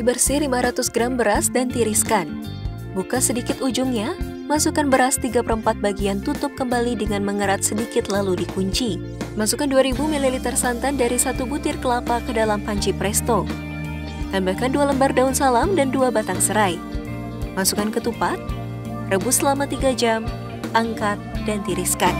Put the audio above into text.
Cuci bersih 500 gram beras dan tiriskan. Buka sedikit ujungnya, masukkan beras 3 per 4 bagian tutup kembali dengan mengerat sedikit lalu dikunci. Masukkan 2000 ml santan dari satu butir kelapa ke dalam panci presto. Tambahkan 2 lembar daun salam dan 2 batang serai. Masukkan ketupat, rebus selama 3 jam, angkat, dan tiriskan.